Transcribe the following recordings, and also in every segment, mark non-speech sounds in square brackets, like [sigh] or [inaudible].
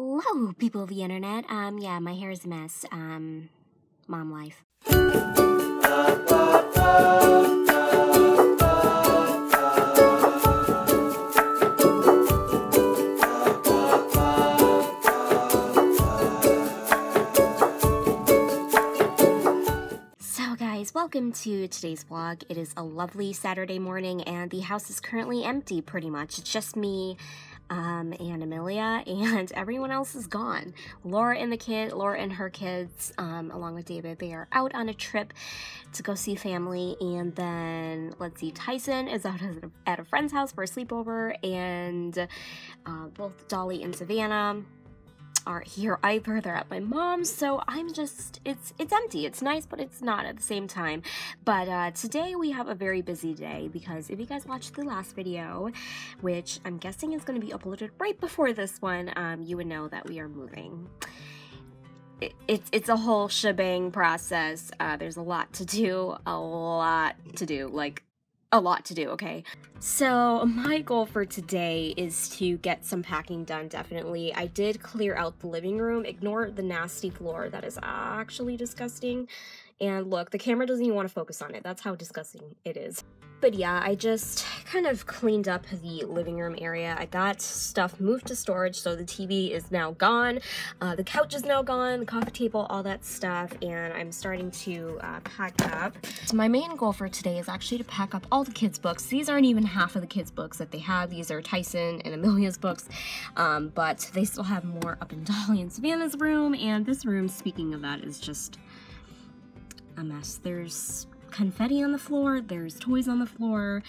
Hello, people of the internet. Um, yeah, my hair is a mess. Um, mom life. So guys, welcome to today's vlog. It is a lovely Saturday morning and the house is currently empty pretty much. It's just me um, and Amelia, [laughs] and everyone else is gone. Laura and the kid, Laura and her kids, um, along with David, they are out on a trip to go see family. And then let's see, Tyson is out at a friend's house for a sleepover, and uh, both Dolly and Savannah aren't here either. They're at my mom's, so I'm just it's it's empty. It's nice, but it's not at the same time. But uh, today we have a very busy day because if you guys watched the last video, which I'm guessing is going to be uploaded right before this one, um, you would know that we are moving. It, it's it's a whole shebang process. Uh, there's a lot to do, a lot to do, like a lot to do, okay? So my goal for today is to get some packing done, definitely. I did clear out the living room. Ignore the nasty floor. That is actually disgusting. And look, the camera doesn't even want to focus on it. That's how disgusting it is. But yeah, I just kind of cleaned up the living room area. I got stuff moved to storage, so the TV is now gone. Uh, the couch is now gone, the coffee table, all that stuff, and I'm starting to uh, pack up. So my main goal for today is actually to pack up all the kids' books. These aren't even half of the kids' books that they have. These are Tyson and Amelia's books, um, but they still have more up in Dolly and Savannah's room, and this room, speaking of that, is just a mess. There's confetti on the floor, there's toys on the floor.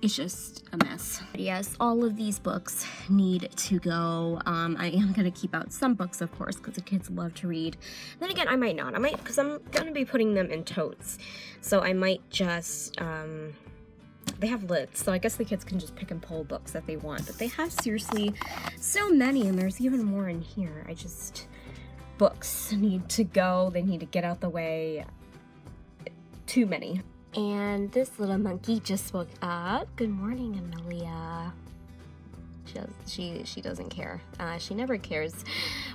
It's just a mess. Yes, all of these books need to go. Um, I am going to keep out some books, of course, because the kids love to read. Then again, I might not. I might, because I'm going to be putting them in totes. So I might just, um, they have lids, so I guess the kids can just pick and pull books that they want. But they have seriously so many, and there's even more in here. I just, books need to go. They need to get out the way too many. And this little monkey just woke up. Good morning, Amelia. She does, she she doesn't care. Uh, she never cares.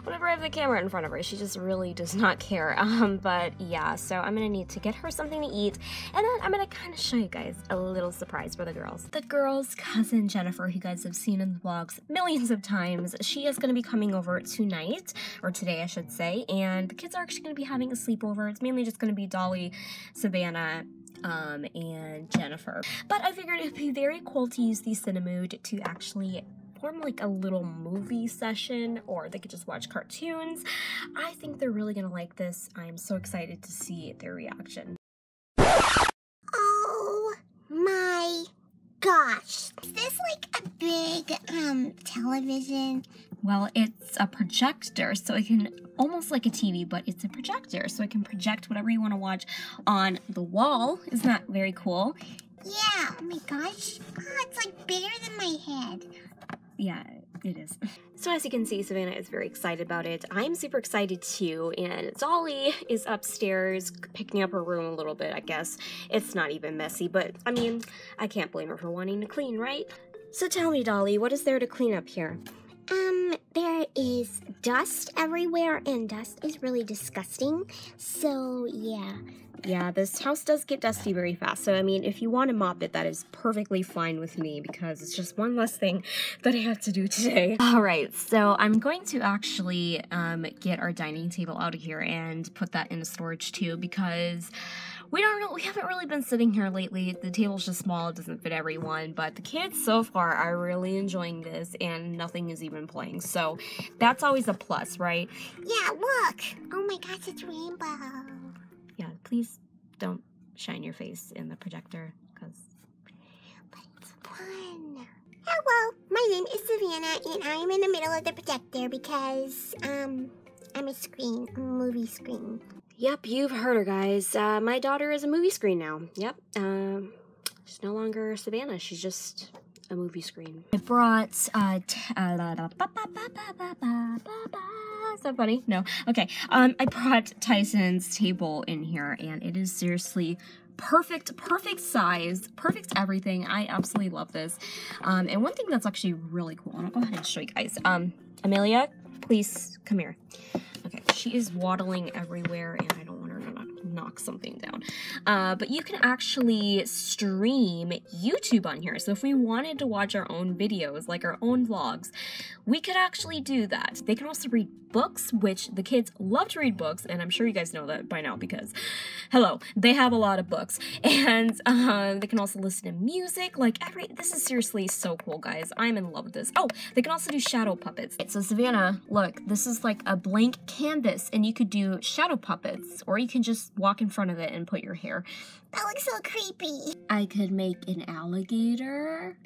Whenever I have the camera in front of her, she just really does not [laughs] care. Um, but yeah, so I'm gonna need to get her something to eat, and then I'm gonna kind of show you guys a little surprise for the girls. The girls' cousin Jennifer, who you guys have seen in the vlogs millions of times, she is gonna be coming over tonight or today, I should say, and the kids are actually gonna be having a sleepover. It's mainly just gonna be Dolly, Savannah, um, and Jennifer. But I figured it'd be very cool to use the Cinemood to actually form like a little movie session or they could just watch cartoons. I think they're really gonna like this. I'm so excited to see their reaction. Oh my gosh. Is this like a big um television? Well, it's a projector, so it can almost like a TV, but it's a projector, so it can project whatever you want to watch on the wall. Isn't that very cool? Yeah, oh my gosh. Oh, it's like bigger than my head. Yeah, it is. [laughs] So as you can see, Savannah is very excited about it. I'm super excited too, and Dolly is upstairs picking up her room a little bit, I guess. It's not even messy, but I mean, I can't blame her for wanting to clean, right? So tell me, Dolly, what is there to clean up here? Um, there is dust everywhere, and dust is really disgusting. So, yeah. Yeah, this house does get dusty very fast. So, I mean, if you want to mop it, that is perfectly fine with me because it's just one less thing that I have to do today. [laughs] All right, so I'm going to actually um, get our dining table out of here and put that into storage too because we don't really, we haven't really been sitting here lately. The table's just small, it doesn't fit everyone, but the kids so far are really enjoying this and nothing is even playing. So that's always a plus, right? Yeah, look. Oh my gosh, it's rainbow. Yeah, please don't shine your face in the projector because But it's fun. Hello, my name is Savannah, and I'm in the middle of the projector because, um, I'm a screen, a movie screen. Yep, you've heard her, guys. Uh, my daughter is a movie screen now. Yep. Um, she's no longer Savannah. She's just a movie screen. I brought uh, is that funny? No. Okay. Um, I brought Tyson's table in here, and it is seriously perfect, perfect size, perfect everything. I absolutely love this. Um, and one thing that's actually really cool, and I'll go ahead and show you guys. Um, Amelia, please come here. Okay, she is waddling everywhere and I don't want her to knock, knock something down. Uh, but you can actually stream YouTube on here. So if we wanted to watch our own videos, like our own vlogs, we could actually do that. They can also read books, which the kids love to read books, and I'm sure you guys know that by now because, hello, they have a lot of books. [laughs] And uh, they can also listen to music. Like, every, this is seriously so cool, guys. I'm in love with this. Oh, they can also do shadow puppets. So Savannah, look, this is like a blank canvas, and you could do shadow puppets, or you can just walk in front of it and put your hair. That looks so creepy. I could make an alligator,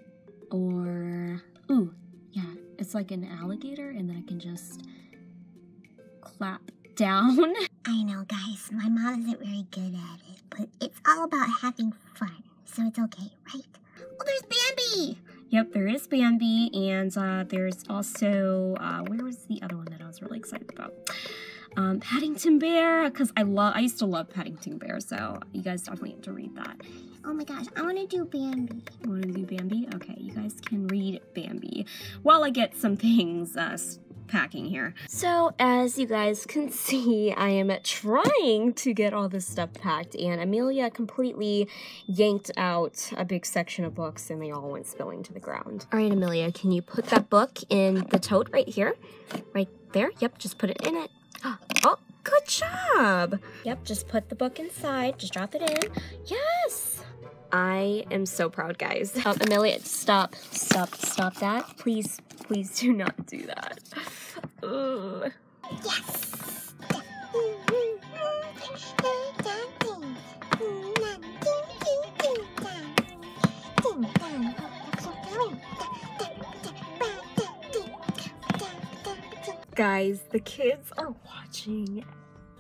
or, ooh, yeah, it's like an alligator, and then I can just down. [laughs] I know, guys. My mom isn't very good at it, but it's all about having fun, so it's okay, right? Oh, there's Bambi! Yep, there is Bambi, and uh, there's also uh, where was the other one that I was really excited about? Um, Paddington Bear, because I love I used to love Paddington Bear, so you guys definitely have to read that. Oh my gosh, I want to do Bambi. Want to do Bambi? Okay, you guys can read Bambi while I get some things uh, packing here. So as you guys can [laughs] see, I am trying to get all this stuff packed and Amelia completely yanked out a big section of books and they all went spilling to the ground. All right, Amelia, can you put that book in the tote right here? Right there? Yep, just put it in it. [gasps] Oh, good job. Yep, just put the book inside. Just drop it in. Yes. I am so proud, guys. [laughs] Um, Amelia, stop, stop, stop that. Please, please do not do that. Ugh. Yes! Guys, the kids are watching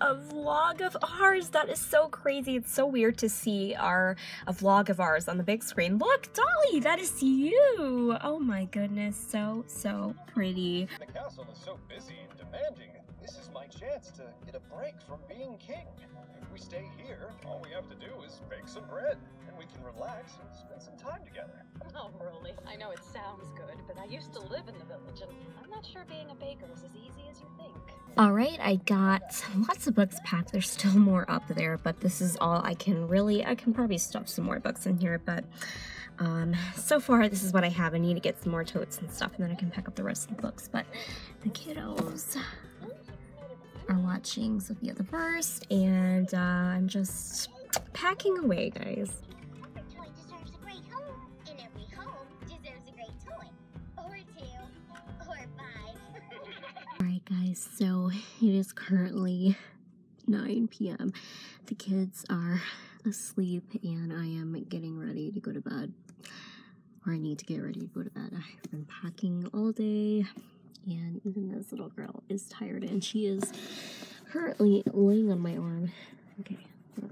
a vlog of ours. That is so crazy. It's so weird to see our a vlog of ours on the big screen. Look, Dolly, that is you. Oh my goodness, so so pretty. The castle is so busy and demanding. This is my chance to get a break from being king. If we stay here, all we have to do is bake some bread, and we can relax and spend some time together. [laughs] Oh, Broly, I know it sounds good, but I used to live in the village, and I'm not sure being a baker is as easy as you think. All right, I got lots of books packed. There's still more up there, but this is all I can really, I can probably stuff some more books in here, but um, so far this is what I have. I need to get some more totes and stuff, and then I can pack up the rest of the books, but the kiddos are watching Sofia the First, and uh, I'm just packing away, guys. Alright guys, so it is currently 9 p.m. The kids are asleep and I am getting ready to go to bed. Or I need to get ready to go to bed. I've been packing all day and even this little girl is tired and she is currently laying on my arm. Okay. There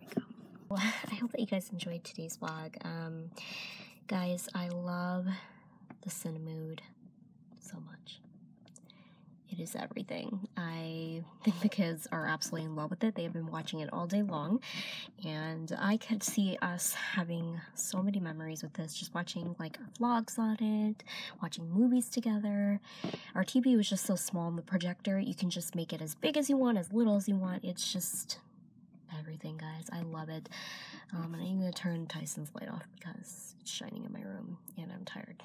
we go. [laughs] I hope that you guys enjoyed today's vlog. Um, guys, I love the Cinemood so much. It is everything. I think the kids are absolutely in love with it. They have been watching it all day long, and I could see us having so many memories with this. Just watching like our vlogs on it, watching movies together. Our TV was just so small, and the projector you can just make it as big as you want, as little as you want. It's just everything, guys. I love it. Um, and I'm gonna turn Tyson's light off because it's shining in my room, and I'm tired.